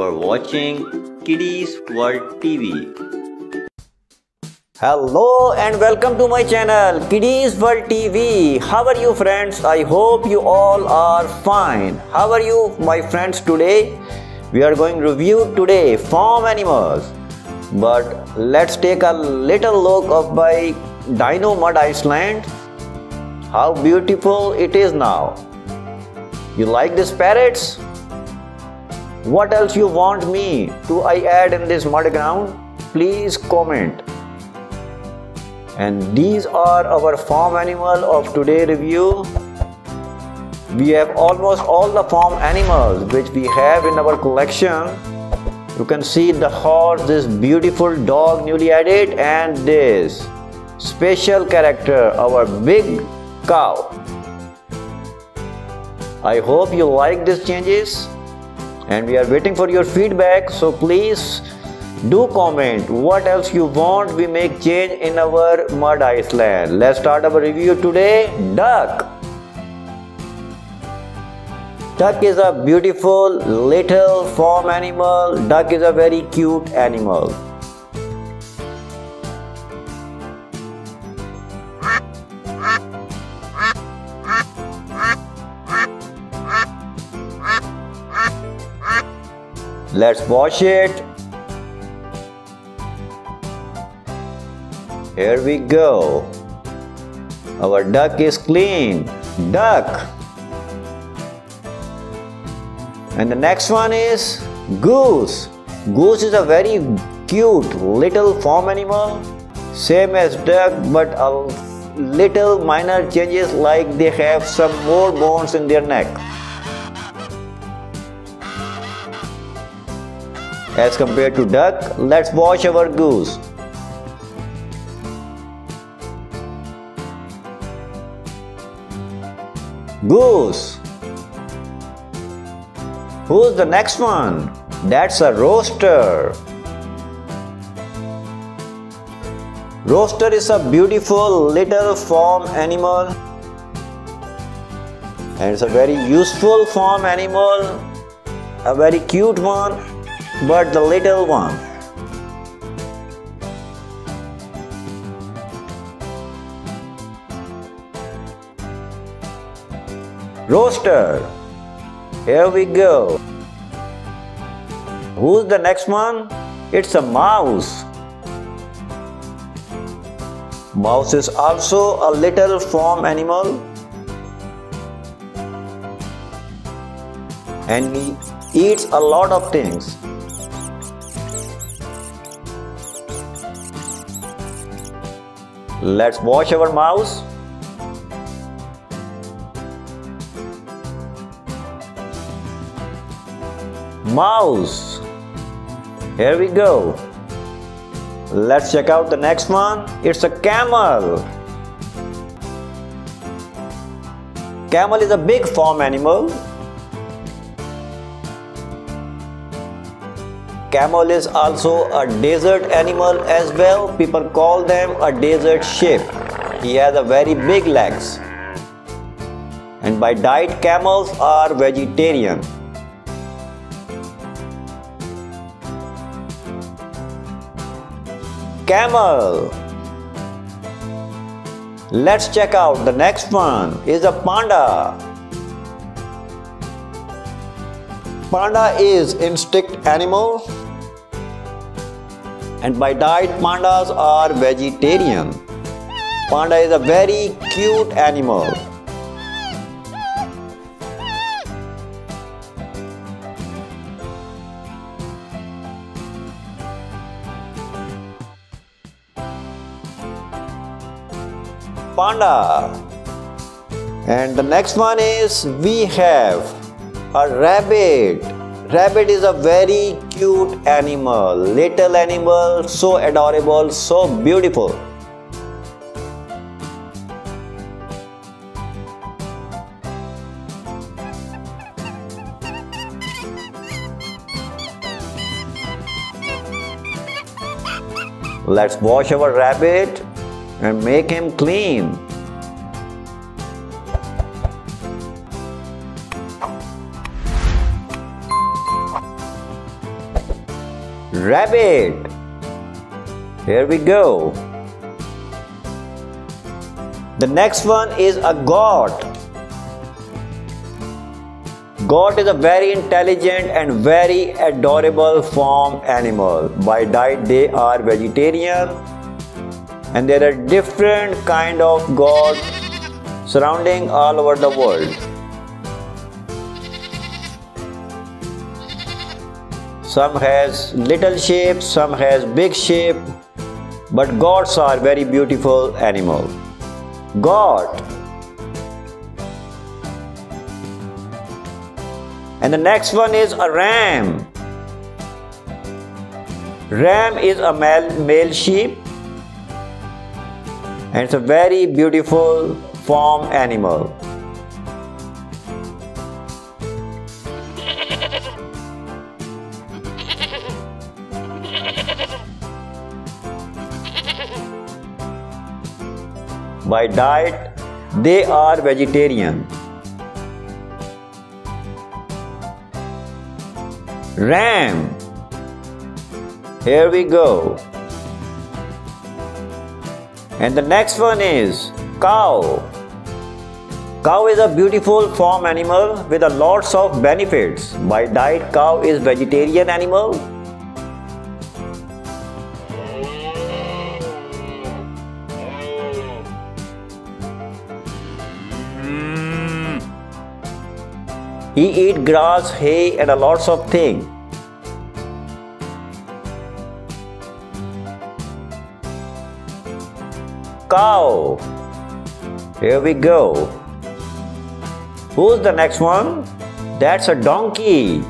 You are watching Kidiez World TV. Hello and welcome to my channel Kidiez World TV. How are you friends? I hope you all are fine. How are you my friends today? We are going to review today farm animals. But let's take a little look of by Dino Mud Iceland. How beautiful it is now. You like these parrots? What else you want me to I add in this mud ground? Please comment. And these are our farm animal of today review. We have almost all the farm animals which we have in our collection. You can see the horse, this beautiful dog newly added and this special character, our big cow. I hope you like these changes and we are waiting for your feedback so please do comment what else you want we make change in our mud iceland let's start our review today duck. Duck is a beautiful little farm animal. Duck is a very cute animal Let's wash it. Here we go. Our duck is clean. Duck. And the next one is goose. Goose is a very cute little farm animal. Same as duck but a little minor changes like they have some more bones in their neck. As compared to duck. Let's wash our goose. Goose. Who's the next one? That's a rooster. Rooster is a beautiful little farm animal and it's a very useful farm animal, a very cute one but the little one. Rooster. Here we go. Who's the next one? It's a mouse. Mouse is also a little farm animal and he eats a lot of things. Let's wash our mouse. Mouse. Here we go. Let's check out the next one. It's a camel. Camel is a big farm animal Camel is also a desert animal as well. People call them a desert sheep. He has a very big legs. And by diet, camels are vegetarian. Camel. Let's check out the next one is a panda. Panda is instinct animal and by diet pandas are vegetarian. Panda is a very cute animal. Panda. And the next one is we have a rabbit. Rabbit is a very cute animal, little animal, so adorable, so beautiful. Let's wash our rabbit and make him clean. Rabbit. Here we go. The next one is a goat. Goat is a very intelligent and very adorable farm animal. By diet they are vegetarian and there are different kind of goat surrounding all over the world. Some has little shape, some has big shape, but goats are very beautiful animal. Goat And the next one is a ram. Ram is a male, male sheep and it's a very beautiful farm animal. By diet, they are vegetarian. Ram. Here we go. And the next one is cow. Cow is a beautiful farm animal with a lots of benefits. By diet, cow is vegetarian animal. He eat grass, hay and a lots of things. Cow. Here we go. Who's the next one? That's a donkey.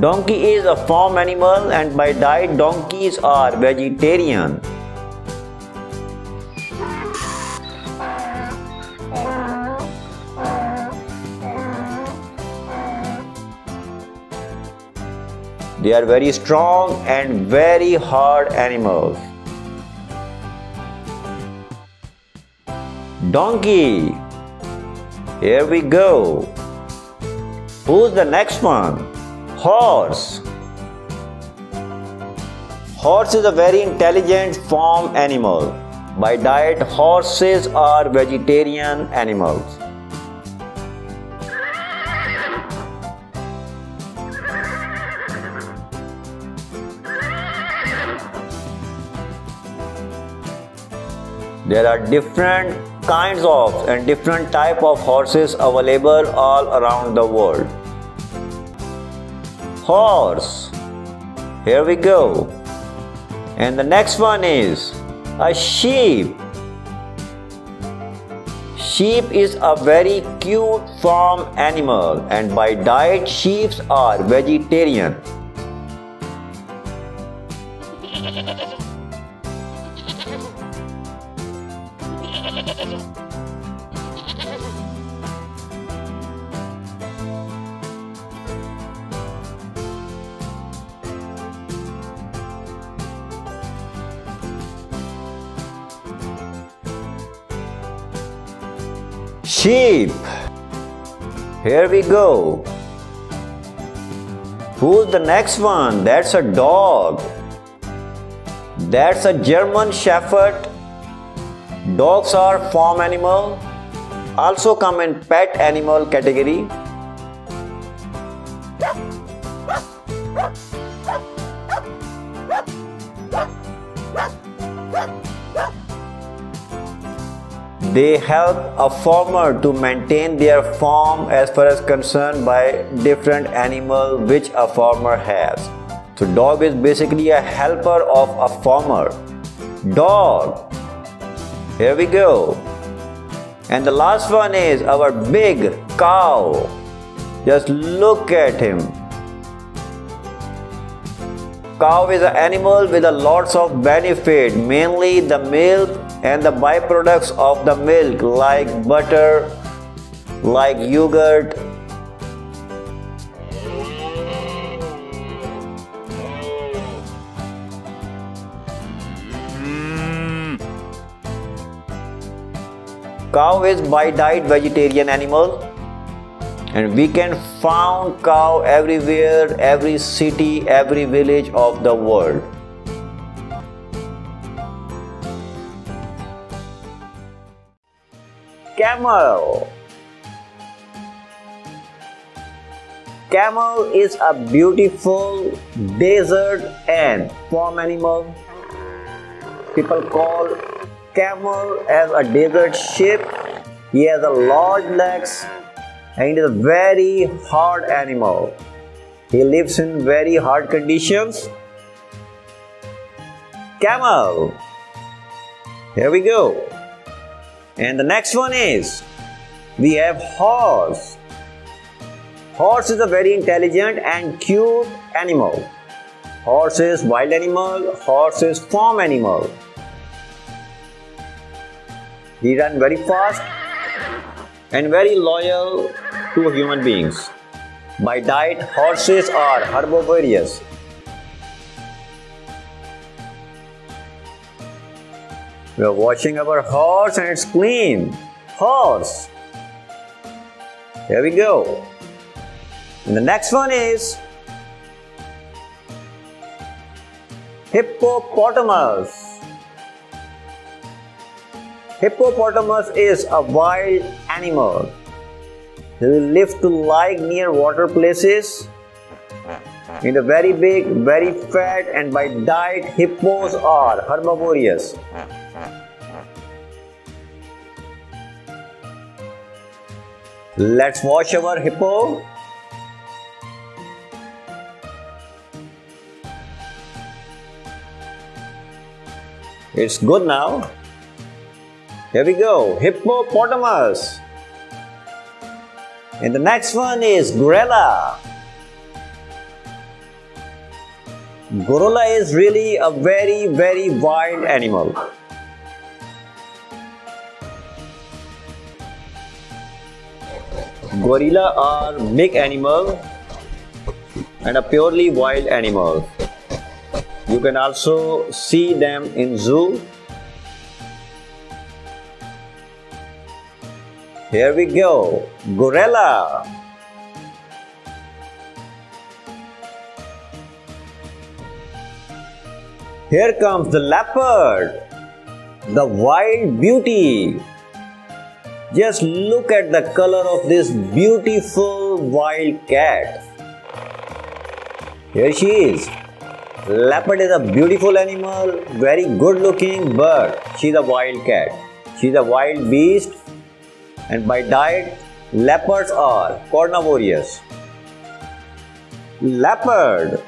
Donkey is a farm animal and by diet donkeys are vegetarian. They are very strong and very hard animals. Donkey. Here we go. Who's the next one? Horse. Horse is a very intelligent farm animal. By diet, horses are vegetarian animals. There are different kinds of and different type of horses available all around the world. Horse. Here we go. And the next one is a sheep. Sheep is a very cute farm animal and by diet sheep are vegetarian. Here we go. Who's the next one? That's a dog. That's a German Shepherd. Dogs are farm animal. Also come in pet animal category. They help a farmer to maintain their farm as far as concerned by different animal which a farmer has. So dog is basically a helper of a farmer. Dog. Here we go. And the last one is our big cow. Just look at him. Cow is an animal with a lots of benefit, mainly the milk and the byproducts of the milk like butter, like yogurt. Cow is by diet vegetarian animal and we can found cow everywhere every city every village of the world camel camel is a beautiful desert and farm animal people call camel as a desert sheep he has a large legs and is a very hard animal. He lives in very hard conditions. Camel. Here we go. And the next one is we have horse. Horse is a very intelligent and cute animal. Horse is wild animal, horse is farm animal. He run very fast and very loyal to human beings. By diet, horses are herbivorous. We are watching our horse and it's clean. Horse. Here we go. And the next one is hippopotamus. Hippopotamus is a wild animal. They live to like near water places. In a very big, very fat, and by diet, hippos are herbivorous. Let's watch our hippo. It's good now. Here we go. Hippopotamus. And the next one is gorilla. Gorilla is really a very, very wild animal. Gorilla are big animal and a purely wild animal. You can also see them in zoo Here we go. Gorilla. Here comes the leopard. The wild beauty. Just look at the color of this beautiful wild cat. Here she is. Leopard is a beautiful animal, very good looking, but she's a wild cat. She's a wild beast and by diet, leopards are carnivorous. Leopard.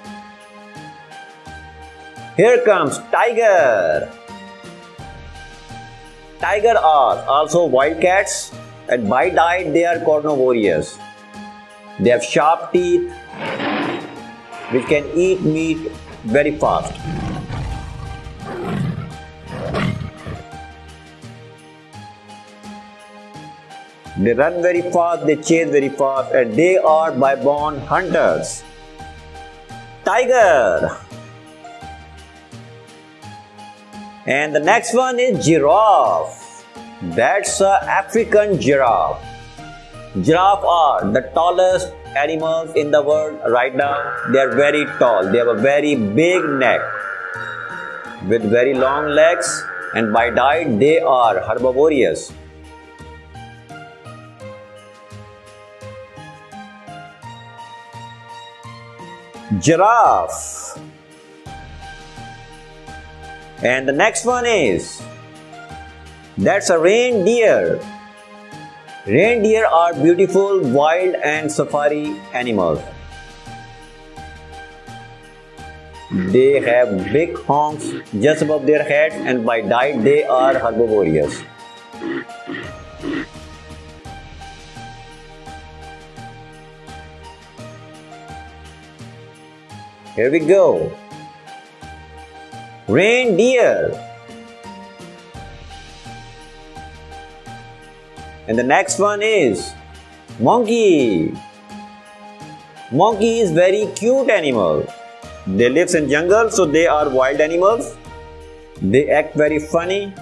Here comes tiger. Tiger are also wildcats and by diet they are carnivorous. They have sharp teeth which can eat meat very fast. They run very fast, they chase very fast, and they are by born hunters. Tiger. And the next one is giraffe. That's a African giraffe. Giraffe are the tallest animals in the world right now. They are very tall. They have a very big neck with very long legs and by diet they are herbivorous. giraffe. And the next one is that's a reindeer. Reindeer are beautiful wild and safari animals. They have big horns just above their heads and by diet they are herbivorous. Here we go. Reindeer. And the next one is monkey. Monkey is very cute animal. They live in jungle so they are wild animals. They act very funny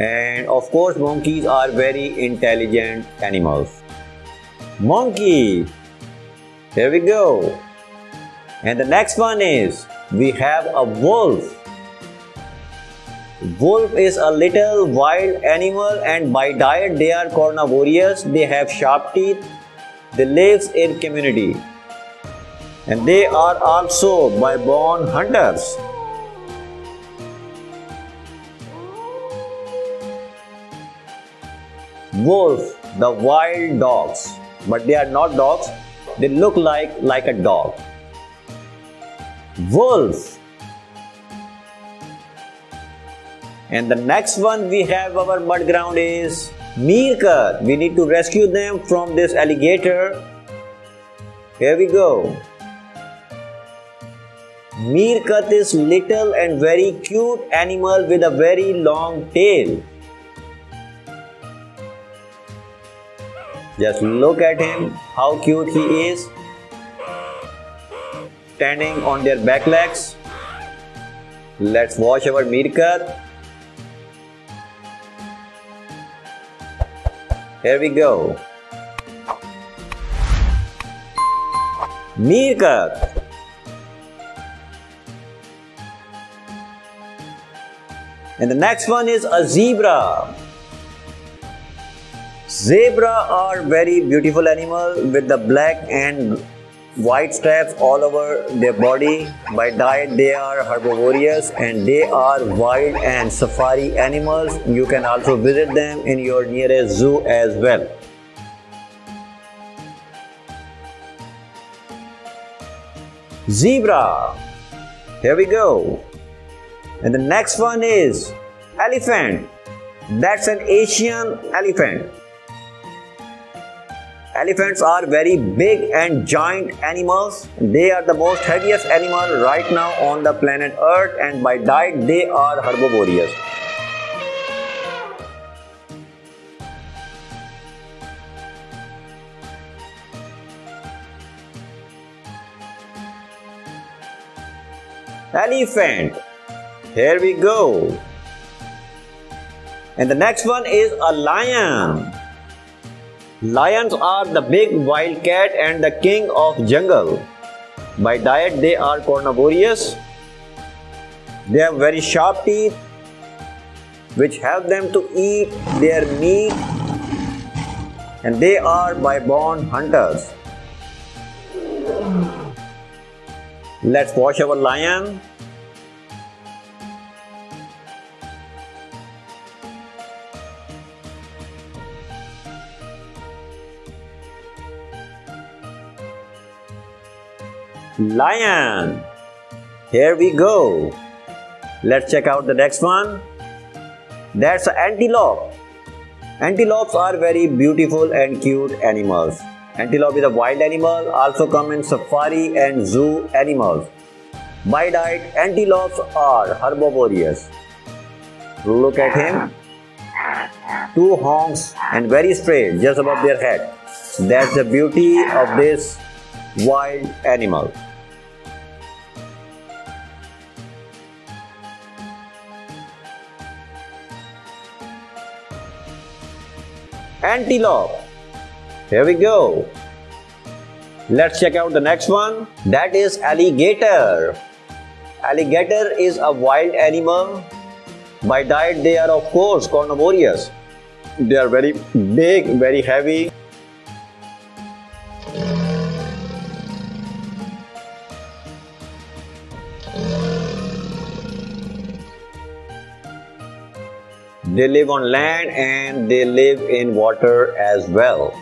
And of course, monkeys are very intelligent animals. Monkey. Here we go. And the next one is we have a wolf. Wolf is a little wild animal and by diet they are carnivorous. They have sharp teeth. They live in community. And they are also by born hunters. Wolf, the wild dogs, but they are not dogs. They look like like a dog. Wolf. And the next one we have our mud ground is meerkat. We need to rescue them from this alligator. Here we go. Meerkat is little and very cute animal with a very long tail. Just look at him, how cute he is. Standing on their back legs. Let's watch our meerkat. Here we go. Meerkat. And the next one is a zebra. Zebra are very beautiful animal with the black and white stripes all over their body. By diet they are herbivorous and they are wild and safari animals. You can also visit them in your nearest zoo as well. Zebra. Here we go. And the next one is elephant. That's an Asian elephant. Elephants are very big and giant animals. They are the most heaviest animal right now on the planet Earth and by diet they are herbivorous. Elephant. Here we go. And the next one is a lion. Lions are the big wild cat and the king of jungle. By diet they are carnivorous. They have very sharp teeth which help them to eat their meat and they are by born hunters. Let's watch our lion. Lion. Here we go. Let's check out the next one. That's an antelope. Antelopes are very beautiful and cute animals. Antelope is a wild animal, also come in safari and zoo animals. By diet, antelopes are herbivorous. Look at him. Two horns and very straight just above their head. That's the beauty of this wild animal. Antelope. Here we go. Let's check out the next one. That is alligator. Alligator is a wild animal. By diet, they are of course carnivorous. They are very big, very heavy. They live on land and they live in water as well.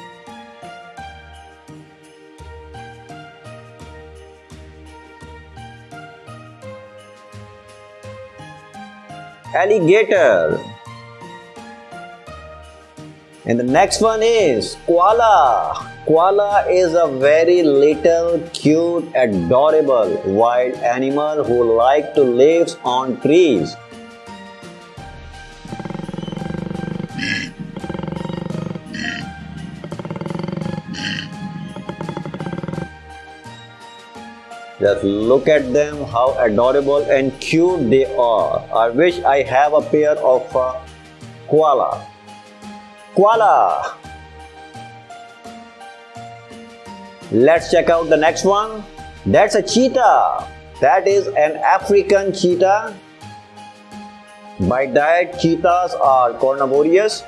Alligator. And the next one is koala. Koala is a very little, cute, adorable wild animal who like to live on trees. Just look at them, how adorable and cute they are. I wish I have a pair of uh, koala. Koala. Let's check out the next one. That's a cheetah. That is an African cheetah. By diet, cheetahs are carnivorous.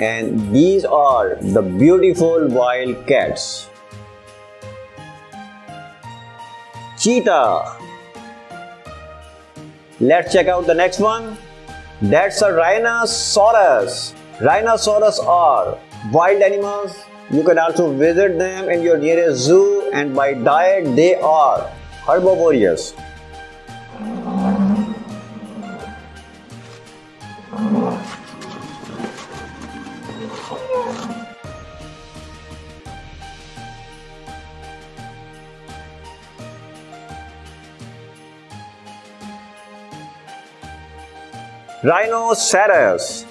And these are the beautiful wild cats. cheetah. Let's check out the next one. That's a rhinoceros. Rhinoceros are wild animals. You can also visit them in your nearest zoo and by diet they are herbivorous. Rhinoceros.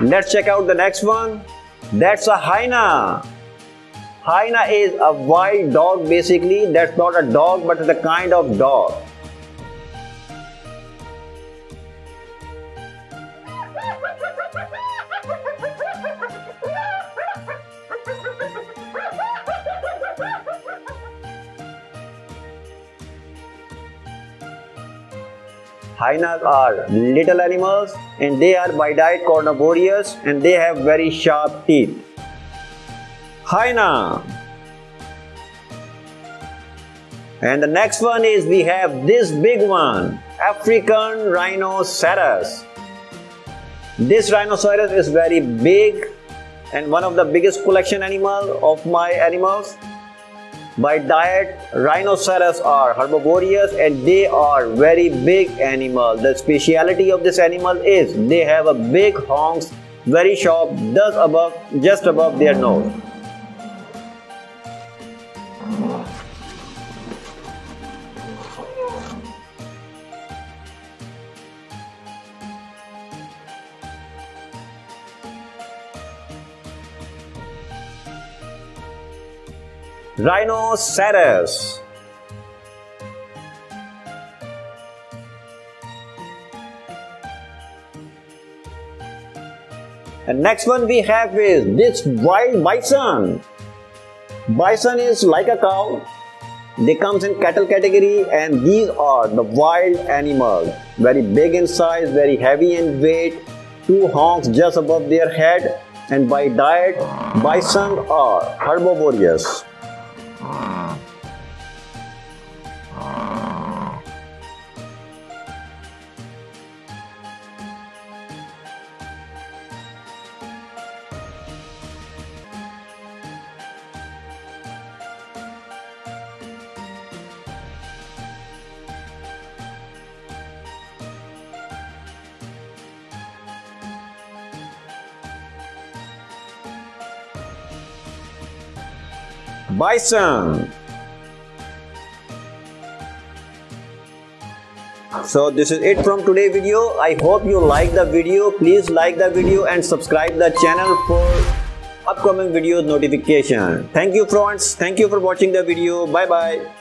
Let's check out the next one. That's a hyena. Hyena is a wild dog basically. That's not a dog but the kind of dog. Hyenas are little animals and they are by diet carnivorous and they have very sharp teeth. Hyena. And the next one is we have this big one, African rhinoceros. This rhinoceros is very big and one of the biggest collection animal of my animals. By diet, rhinoceros are herbivorous and they are very big animal. The speciality of this animal is they have a big honks, very sharp, just above, just above their nose. Rhinoceros. And next one we have is this wild bison. Bison is like a cow. They comes in cattle category and these are the wild animals. Very big in size, very heavy in weight, two honks just above their head and by diet, bison are herbivorous. Bison. So this is it from today video. I hope you like the video. Please like the video and subscribe the channel for upcoming videos notification. Thank you friends. Thank you for watching the video. Bye bye.